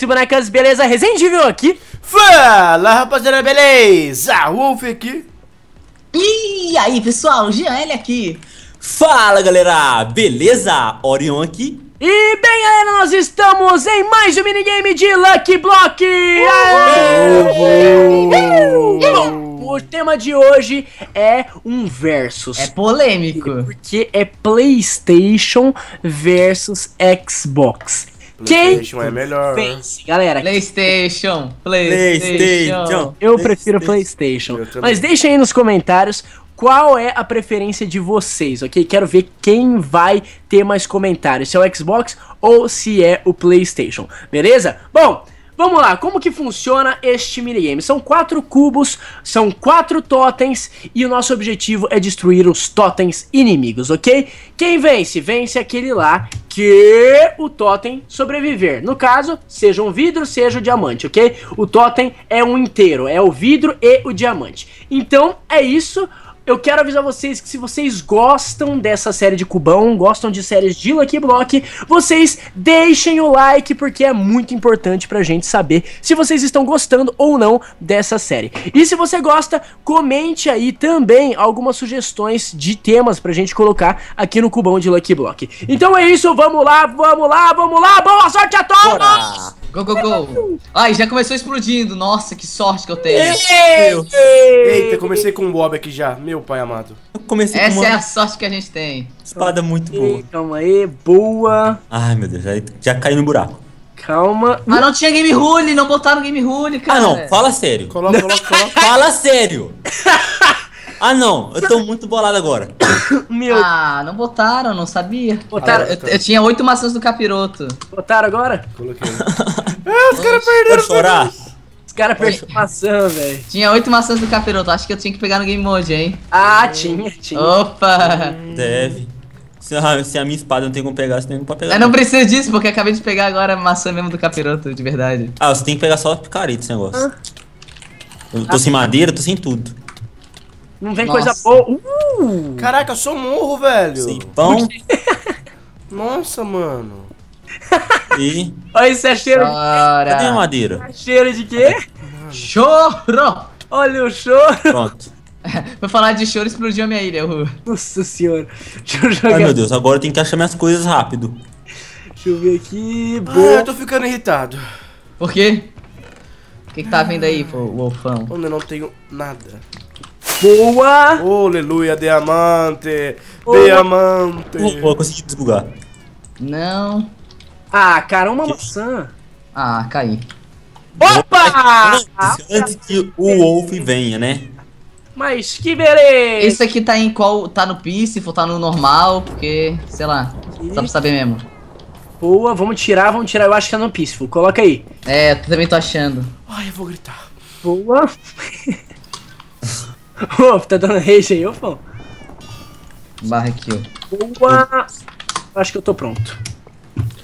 moleques e bonecas, beleza? Resendível aqui. Fala rapaziada, beleza? Wolf aqui. E aí pessoal, GL aqui. Fala galera, beleza? Orion aqui. E bem, galera, nós estamos em mais um minigame de Lucky Block! Bom, o tema de hoje é um versus. É polêmico. Porque é PlayStation versus Xbox. PlayStation é melhor. Vence, galera. PlayStation, PlayStation. PlayStation. Eu prefiro PlayStation. Eu. Mas deixem aí nos comentários qual é a preferência de vocês, ok? Quero ver quem vai ter mais comentários, se é o Xbox ou se é o PlayStation, beleza? Bom, vamos lá, como que funciona este minigame? São quatro cubos, são quatro totens e o nosso objetivo é destruir os totens inimigos, ok? Quem vence? Vence aquele lá que o totem sobreviver. No caso, seja um vidro, seja o diamante, ok? O totem é um inteiro, é o vidro e o diamante. Então, é isso. Eu quero avisar vocês que se vocês gostam dessa série de cubão, gostam de séries de Lucky Block, vocês deixem o like porque é muito importante pra gente saber se vocês estão gostando ou não dessa série. E se você gosta, comente aí também algumas sugestões de temas pra gente colocar aqui no cubão de Lucky Block. Então é isso, vamos lá, vamos lá, vamos lá, boa sorte a todos! Bora! Go, go, go. Ai, já começou explodindo. Nossa, que sorte que eu tenho. Meu, Eita, comecei com um Bob aqui já. Meu pai amado. eu comecei Essa com uma é a sorte que a gente tem. espada muito boa. Ei, Calma aí, boa. Ai meu Deus, já, já caiu no buraco. Calma. Mas não tinha game rule, não botaram game rule, cara. Ah não, fala sério. Coloca, coloca, coloca. Fala sério. Ah não, eu tô muito bolado agora. Meu, Ah, não botaram, não sabia. Botaram. Eu, eu tinha oito maçãs do capiroto. botaram agora? Coloquei. Ah, os caras perderam. Pode chorar? Os caras perderam maçã, velho. Tinha oito maçãs do capiroto. Acho que eu tinha que pegar no game mode, hein? Ah, tinha, tinha. Opa! Deve. Se a, se a minha espada não tem como pegar, você não pode pegar. Eu não preciso disso, porque acabei de pegar agora a maçã mesmo do capiroto, de verdade. Ah, você tem que pegar só picareta esse negócio. Eu tô sem madeira, tô sem tudo. Não vem Nossa. coisa boa. Uh! Caraca, eu sou morro, velho. Sem pão Nossa, mano. Olha, isso é cheiro, Cadê a Chora! madeira? cheiro de quê? Choro! Olha o choro. Pronto. Vou falar de choro explodiu a minha ilha. uh. Nossa senhora. Deixa eu jogar. Ai meu Deus, agora eu tenho que achar minhas coisas rápido. Deixa eu ver aqui. Ah, Boa. eu tô ficando irritado. Por quê? O que, que tá vendo aí, pô, Wolfão? Onde eu não tenho nada. Boa. Oh, aleluia, diamante. Oh. Diamante. Vou, vou conseguir desbugar. Não. Ah, cara, uma maçã. Ah, caí. Opa! Antes, antes que o Wolf venha, né? Mas que beleza. Esse aqui tá em qual. Tá no Peaceful, tá no normal, porque. Sei lá. Só pra saber mesmo. Boa, vamos tirar, vamos tirar. Eu acho que é no Peaceful. Coloca aí. É, eu também tô achando. Ai, eu vou gritar. Boa. Ô, tá dando rage aí, ô, Fão. Barra kill. Boa. Acho que eu tô pronto.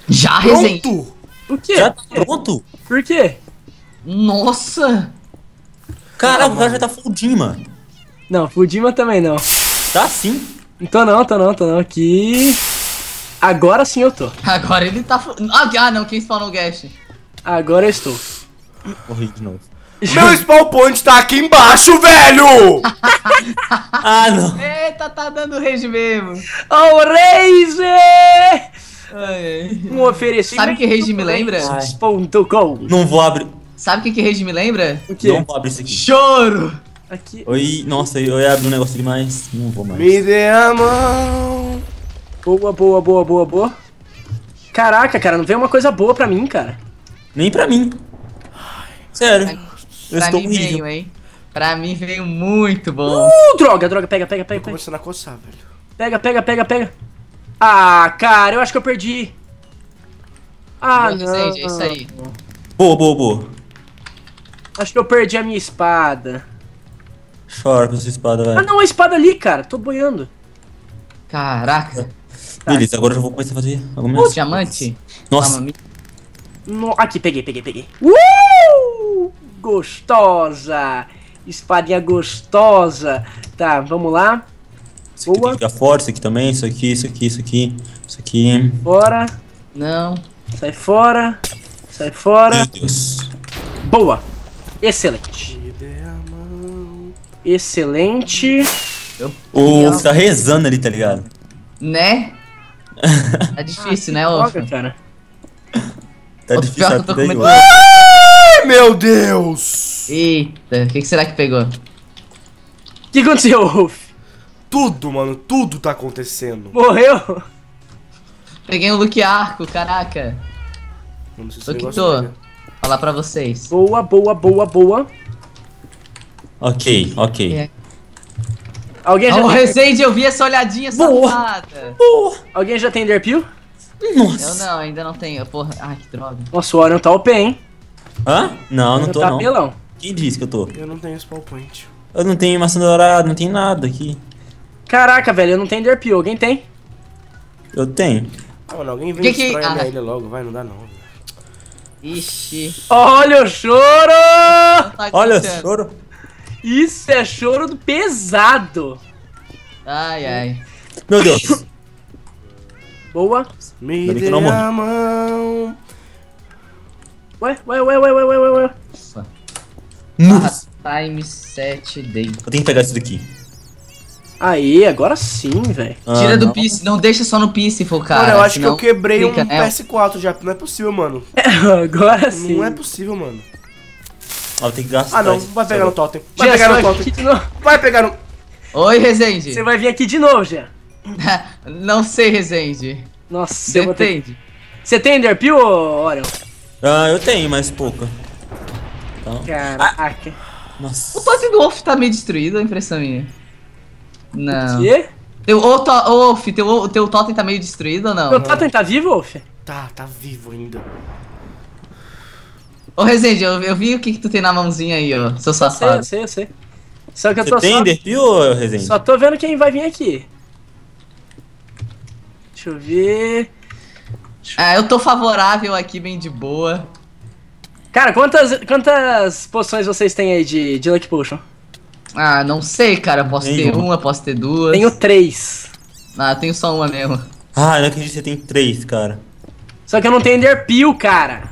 Já, resenha. Pronto. O quê? Já tá pronto? Por quê? Nossa! Caraca, o cara já tá fuldinho, mano. Não, Fudima também não. Tá sim. Tô não, tô não, tô não. Aqui. Agora sim eu tô. Agora ele tá. Ah, ah, não, quem spawnou o Gash? Agora eu estou. Morri de novo. Meu spawn point tá aqui embaixo, velho! Ah, não. Eita, tá dando rage mesmo. Oh, Razer! Ai. Um oferecimento. Sabe que rage me lembra? .com. Não vou abrir. Sabe o que, que rage me lembra? O quê? Não vou abrir isso aqui. Choro! Aqui. Oi, nossa, eu ia abrir um negócio ali, mas não vou mais. Me dê a mão. Boa, boa, boa, boa, boa. Caraca, cara, não veio uma coisa boa pra mim, cara. Nem pra mim. Sério. Eu pra estou mim horrível. veio, hein? Pra mim veio muito bom. Uh, droga, droga, pega, pega, pega, Tô pega. começando a coçar, velho. Pega, pega, pega, pega. Ah, cara, eu acho que eu perdi. Ah, Boa, não. Resende, é isso aí. Boa, boa, boa. Acho que eu perdi a minha espada. Chora com essa espada, Ah, velho. não, a espada ali, cara. Tô boiando. Caraca. Beleza, agora eu já vou começar a fazer O algumas. diamante? Nossa, Calma, me- No- Aqui, peguei, peguei, peguei. Uh! Gostosa. Espadinha gostosa. Tá, vamos lá. Isso aqui tem boa. que ficar forte, isso aqui também, isso aqui, isso aqui, isso aqui, isso aqui. Fora. Não. Sai fora. Sai fora. Meu Deus. Boa. Excelente. Excelente. O Wolf tá rezando ali, tá ligado? Né? Tá difícil, né, Droga, Wolf? cara. Tá difícil pior que eu tô medo. Wolf. Ai, meu Deus! Eita, o que, que será que pegou? O que aconteceu, Wolf? Tudo, mano, tudo tá acontecendo. Morreu? Peguei um look arco, caraca. Eu sei se Tô o que negócio tô. pega. Falar pra vocês. Boa, boa, boa, boa. Ok, ok. É. Alguém já, Ô, tem, Resende, eu vi essa olhadinha Boa. safada. alguém já tem Enderpeel? Eu Nossa. não, ainda não tenho. Porra, ai, que droga. Nossa, o Orion tá OP, hein? Hã? Não, não tô tá não. pelão. Quem disse que eu tô? Eu não tenho spawn point. Eu não tenho maçã dourada, não tem nada aqui. Caraca, velho, eu não tenho Enderpeel. Alguém tem? Eu tenho. Ah, mano, alguém vem Que que- destrói a minha ah. ilha logo, vai, não dá não. velho. Ixi. Olha o choro! Tá Olha, aguentando. choro. Isso é choro do pesado. Ai, ai. Meu Deus. Boa. Me dê a mão. Ué, ué, ué, ué, ué, ué, ué, ué. Nossa. Time 7 day. Eu tenho que pegar isso daqui. Aí, agora sim, velho. Ah, Tira do não. piece, não deixa só no piece, cara. Mano, eu acho que eu quebrei um fica, né? PS4 já. Não é possível, mano. agora sim. Não é possível, mano. Ah, tenho que gastar. Ah, não. Vai pegar no totem. Vai pegar você no totem. Vai pegar no... Oi, Resende. Você vai vir aqui de novo, Jean. não sei, Resende. Nossa, ter... Depende. Você tem Enderpeel, ô, Orion? Ah, eu tenho, mas pouca. Então, Caraca. O nossa. totem do Wolf tá meio destruído, a impressão minha. Não. Quê? Teu, ô, to, ô, Wolf, teu, teu totem tá meio destruído ou não? Meu Totem tá vivo, Wolf? Tá, tá vivo ainda. Ô, Resende, eu, eu vi o que, que tu tem na mãozinha aí, ó. Seu Sei, eu safado. sei, eu sei. Só que eu Você tô tem só... Enderpeel, Resende? Só tô vendo quem vai vir aqui. Deixa eu ver... Ah, eu tô favorável aqui, bem de boa. Cara, quantas, quantas poções vocês têm aí de, de Lucky Potion? Ah, não sei, cara. Posso ter Nenhuma. uma, posso ter duas. Tenho três. Ah, tenho só uma mesmo. Ah, eu não acredito que você tem três, cara. Só que eu não tenho Enderpeel, cara.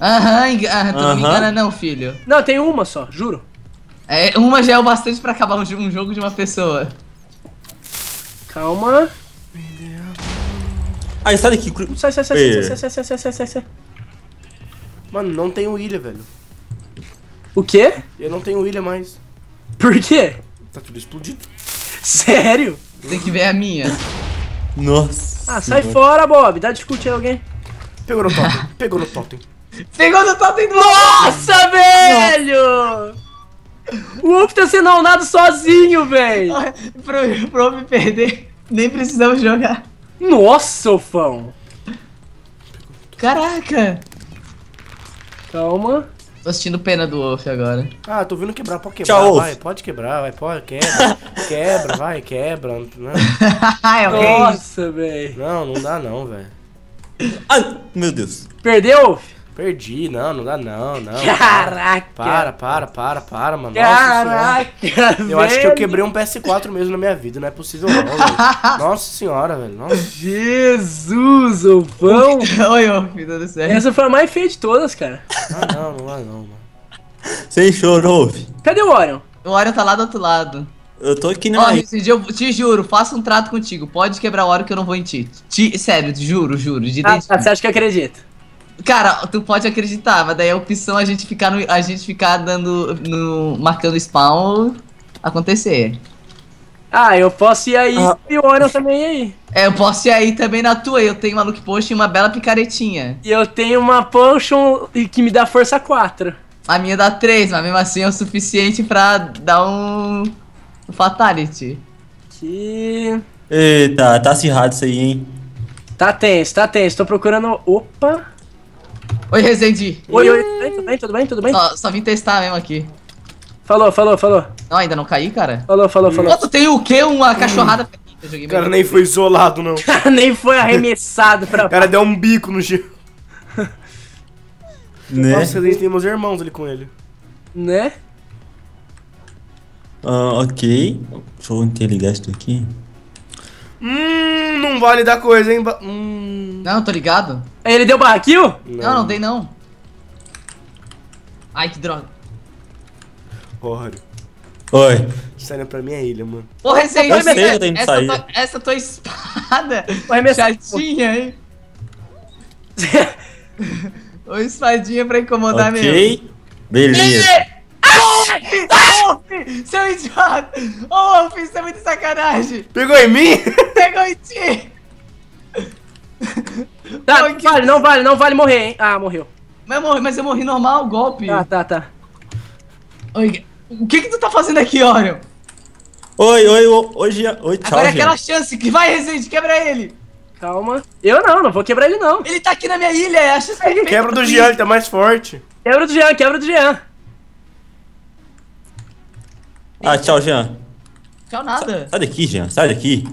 Aham, ah, tu não me engana não, filho. Não, eu tenho uma só, juro. É, uma já é o bastante pra acabar um, um jogo de uma pessoa. Calma. Ah, sai daqui. Sai, sai, sai, sai, sai, sai, sai, sai, sai, sai. Mano, não tenho ilha, velho. O quê? Eu não tenho ilha mais. Por quê? Tá tudo explodido. Sério? Tem que ver a minha. Nossa. Ah, sai fora, Bob. Dá discutir alguém. Pegou no totem. Pegou no totem. Pegou no totem do Nossa, velho! O Wolf tá sendo aunado sozinho, velho. pro, pro me perder, nem precisamos jogar. Nossa, Ofão. Caraca! Calma. Tô sentindo pena do Wolf agora. Ah, tô vindo quebrar. Pode quebrar, Tchau, vai. Wolf. Pode quebrar, vai. Pode, quebra. quebra, vai, quebra. Não, Ai, ok. Nossa, velho. não, não dá não, velho. Ah, meu Deus. Perdeu, Wolf? Perdi, não, não dá não, não. Caraca. Para, para, para, para, mano. Nossa senhora. Caraca, Eu acho que eu velho. quebrei um PS4 mesmo na minha vida, não é possível não, velho. Nossa senhora, velho. Nossa. Jesus, Ofão. Oi, Wolf, tudo certo? Essa foi a mais feia de todas, cara. Ah, não, não dá não, mano. Você chorou, Wolf. Cadê o Orion? O Orion tá lá do outro lado. Eu tô aqui Ó, na. dia eu te juro, faço um trato contigo. Pode quebrar o Orion que eu não vou em ti. Ti- sério, juro, juro. De Ah, dentro. tá, você acha que eu acredito? Cara, tu pode acreditar, mas daí a opção é a gente ficar no, a gente ficar dando no marcando spawn acontecer. Ah, eu posso ir aí Ah. e o Orion também aí. É, eu posso ir aí também na tua, eu tenho uma look post e uma bela picaretinha. E eu tenho uma potion que me dá força 4. A minha dá 3, mas mesmo assim é o suficiente pra dar um, um fatality. Que. Eita, tá acirrado isso aí, hein? Tá tenso, tá tenso. Tô procurando. Opa! Oi, Resende. Oi, oi, tudo bem, tudo bem, tudo bem, tudo bem? Só, só vim testar mesmo aqui. Falou, falou, falou. Não, ainda não caí, cara? Falou, falou, falou. Tu tem o quê? Uma cachorrada joguei O cara bem. nem foi isolado, não. O Nem foi arremessado pra. cara deu um bico no gelo. Né? Nossa, gente tem meus irmãos ali com ele. Né? Ah, ok. Deixa eu interligar isso aqui. Hum, não Hum, vale da coisa, hein? Ba- Hum. Não, tô ligado. Aí ele deu barra kill? Não, não dei não. Ai, que droga. Ório. Oi. Saindo pra minha ilha, mano. Eu sei que eu essa, que essa, tua, essa tua espada O arremesso- chatinha, hein? Ô, espadinha pra incomodar mesmo. Ok. Beleza. Seu idiota! Ô, Wolf, isso é muito sacanagem! Pegou em mim? Pegou em ti! Tá, Pô, não que- vale, não vale, não vale morrer, hein? Ah, morreu. Mas eu morri, mas eu morri normal, golpe. Tá, tá, tá. Oi, o que que tu tá fazendo aqui, Orion? Oi, oi, oi, oi, Jean. Oi, tchau, Agora é aquela chance que vai, Rezende, quebra ele! Calma. Eu não, não vou quebrar ele não. Ele tá aqui na minha ilha, é a chance perfeita. Quebra do Jean, ele tá mais forte. Quebra do Jean, quebra do Jean. Ah, tchau, Jean. Tchau, nada. Sai daqui, Jean. Sai daqui.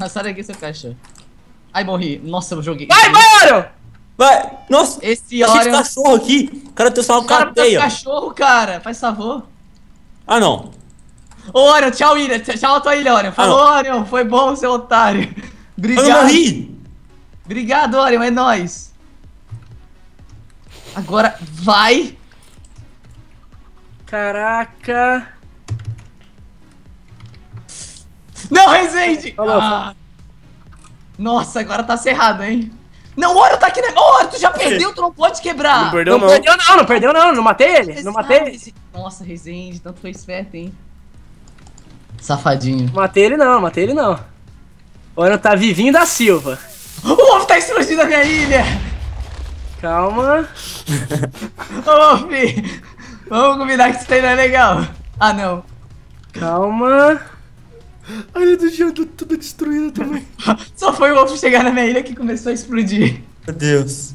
Ah, Sai daqui, seu caixa. Ai, morri. Nossa, eu joguei. Vai, vai, Orion! Vai. Nossa. Esse Tá Orion... cachorro aqui. O cara tem só uma Cara, tá cadeia. cachorro, cara. Faz favor. Ah, não. Ô, Orion, tchau, ilha. Tchau a tua ilha, Orion. Falou, Orion. Foi bom, seu otário. Eu Obrigado. não morri. Obrigado, Orion. É nóis. Agora, vai. Caraca. Não, Rezende! Falou. Ah. Nossa, agora tá cerrado, hein? Não, o Orion tá aqui, né? Ô, Orion, tu já perdeu, tu não pode quebrar. Não perdeu, Não, não. perdeu não, não perdeu não, não matei ele, não matei ele. Nossa, Rezende, tanto foi esperto, hein? Safadinho. Matei ele não, matei ele não. O Orion tá vivinho da Silva. O Wolf tá explodindo a minha ilha! Calma. Ô! Vamos combinar que isso aí não é legal. Ah, não. Calma. A ilha do Jean tá toda destruída também. Só foi o Wolf chegar na minha ilha que começou a explodir. Meu Deus.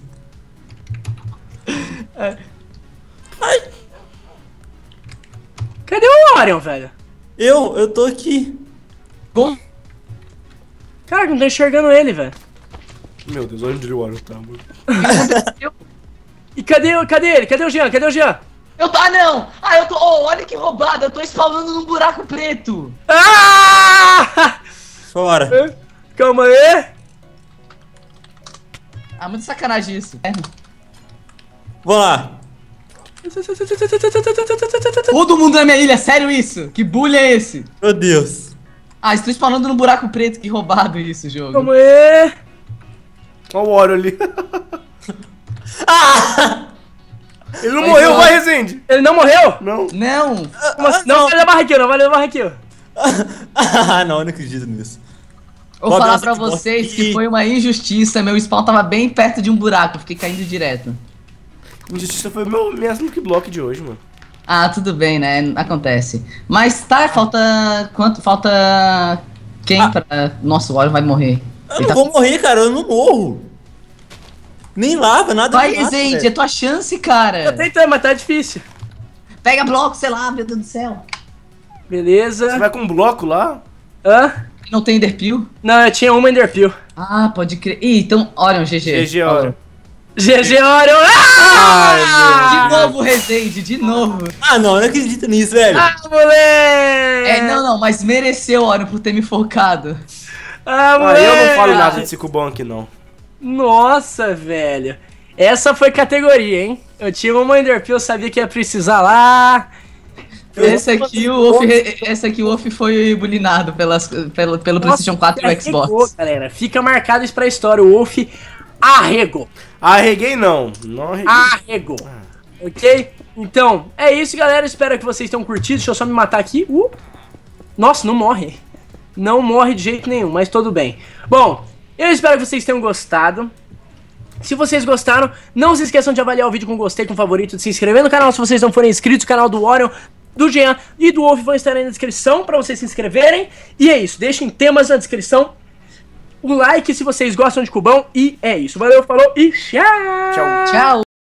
Cadê o Orion, velho? Eu, eu tô aqui. Bom, Cara, não tô enxergando ele, velho. Meu Deus, onde o Warren tá, mano? E cadê, cadê ele? Cadê o Jean? Cadê o Jean? Eu tô. Ah, não! Ah, eu tô. Oh, olha que roubada! Eu tô spawnando num buraco preto! Ah! Fora. Calma aí. Ah, muito sacanagem isso. É. Vamos lá. Todo mundo na minha ilha, sério isso? Que bullying é esse? Meu Deus. Ah, estou spawnando num buraco preto, que roubado isso, jogo. Calma aí. Olha o Warren ali. Ele não Vai, morreu, vai. vai, Rezende. Ele não morreu? Não. Não! Como assim? Não vale levar kill, não vale levar kill. ah, não, eu não acredito nisso. Vou Bob, falar pra que vocês que foi uma injustiça. Meu spawn tava bem perto de um buraco, fiquei caindo direto. Injustiça foi meu minha Luke Block de hoje, mano. Ah, tudo bem, né? Acontece. Mas tá, falta. Quanto? Falta. Quem Ah. pra. Nossa, o Orion vai morrer. Eu Ele não tá- vou morrer, cara. Eu não morro. Nem lava, nada Vai, Rezende, é tua chance, Tô cara. tentando, mas tá difícil. Pega bloco, sei lá, meu Deus do céu. Você Beleza. vai com um bloco lá? Hã? Não tem Enderpeel? Não, eu tinha uma Enderpeel. Ah, pode crer. Ih, então, Orion, GG. GG. Warren. GG Orion. Ah! De novo, Rezende, de novo. Ah, não, eu não acredito nisso, velho. Ah, moleque! É, não, não, mas mereceu, Orion, por ter me focado. Ah, Ah, moleque! eu não falo nada desse cubão aqui, não. Nossa, velho. Essa foi categoria, hein? Eu tinha uma Enderpeel, eu sabia que ia precisar lá. Esse aqui, o Wolf, esse aqui, o Wolf foi bulinado pelas, pelo, pelo PlayStation 4 e arregou, Xbox. galera. Fica marcado isso pra história. O Wolf arregou. Arreguei não. Não arreguei. Arregou. Ok? Então, é isso, galera. Espero que vocês tenham curtido. Deixa eu só me matar aqui. Uh. Nossa, não morre. Não morre de jeito nenhum, mas tudo bem. Bom, eu espero que vocês tenham gostado. Se vocês gostaram, não se esqueçam de avaliar o vídeo com gostei, com favorito, de se inscrever no canal se vocês não forem inscritos, o canal do Orion, do Jean e do Wolf vão estar aí na descrição pra vocês se inscreverem. E é isso, deixem temas na descrição, o like se vocês gostam de cubão e é isso. Valeu, falou e tchau! Tchau. Tchau!